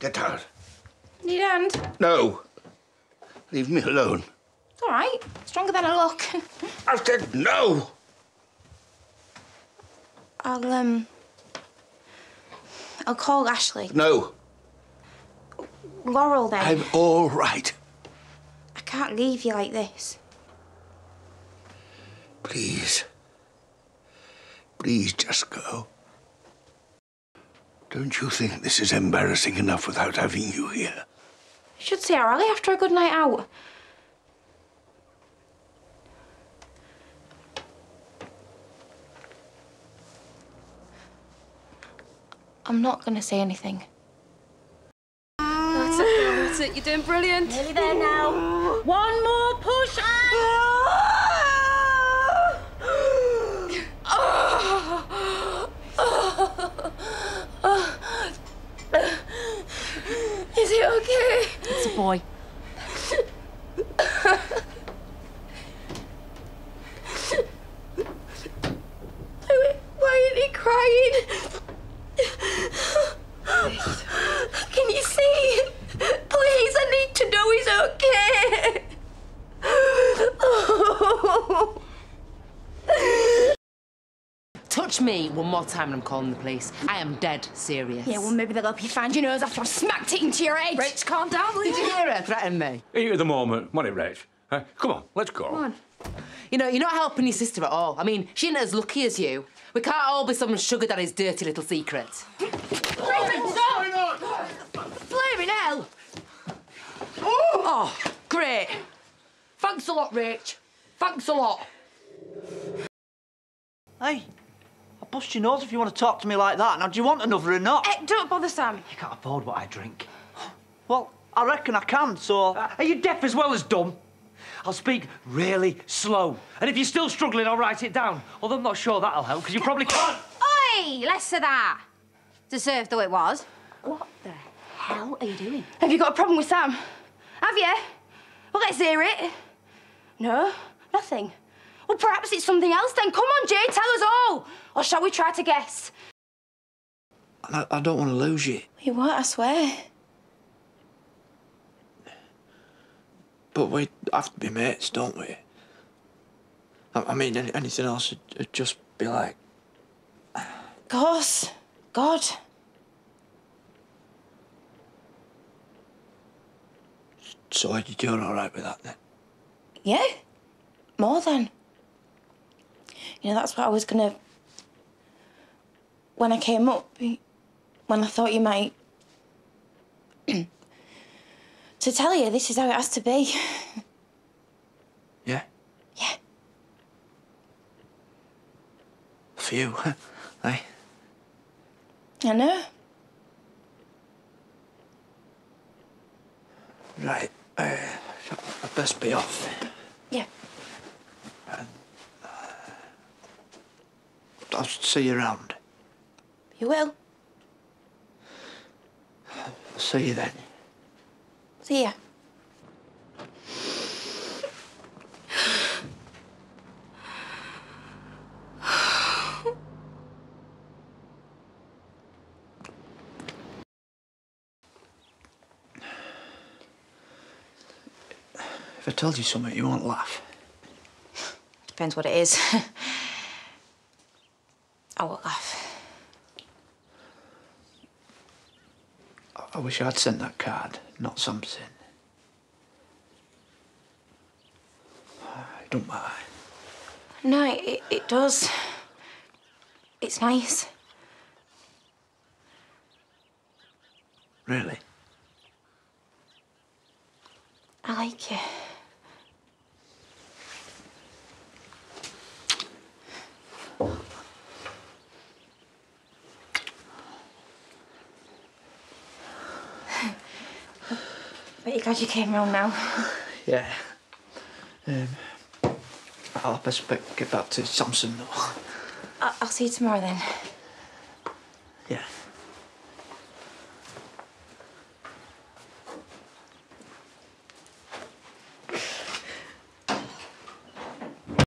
Get out. Need a hand? No. Leave me alone. It's all right. Stronger than I look. I said no. I'll, um... I'll call Ashley. No. Laurel, then. I'm all right. I can't leave you like this. Please. Please just go. Don't you think this is embarrassing enough without having you here? You should see our alley after a good night out. I'm not gonna say anything. That's it, that's it. You're doing brilliant. Nearly there now. One more push. Is it okay? It's a boy. Why is he crying? Can you see? Please, I need to know he's okay. Touch me one more time and I'm calling the police. I am dead serious. Yeah, well, maybe they'll help you find your nose after I've smacked it into your head. Rich, calm down. Did you hear her threaten me? Heat of the moment, wasn't it, Rach? Huh? Come on, let's go. Come on. You know, you're not helping your sister at all. I mean, she ain't as lucky as you. We can't all be some sugar daddy's dirty little secret. Flaming hell! Oh, great. Thanks a lot, Rach. Thanks a lot. Hey, I'll bust your nose if you want to talk to me like that. Now, do you want another or not? Eh, don't bother, Sam. You can't afford what I drink. Well, I reckon I can, so... Are you deaf as well as dumb? I'll speak really slow. And if you're still struggling, I'll write it down. Although I'm not sure that'll help, because you probably can't. Oi, less of that. Deserved though it was. What the hell are you doing? Have you got a problem with Sam? Have you? Well, let's hear it. No, nothing. Well, perhaps it's something else then. Come on, Jai, tell us all. Or shall we try to guess? I, I don't want to lose you. You won't, I swear. But we have to be mates, don't we? I, I mean, any, anything else would, would just be like... course. God. So you're all right with that, then? Yeah. More than. You know, that's what I was gonna. When I came up, when I thought you might. to tell you, this is how it has to be. Yeah? Yeah. For you, eh? I know. Right, uh, I'd best be off. Yeah. I'll see you around. You will. I'll see you then. See ya. If I told you something, you won't laugh. Depends what it is. I will laugh. I- wish I'd sent that card, not something. It don't matter. No, it, it does. It's nice. Really? I like you. Bet you're glad you came round now. Yeah. Um, I'll best get back to Samson though. I- I'll see you tomorrow then. Yeah.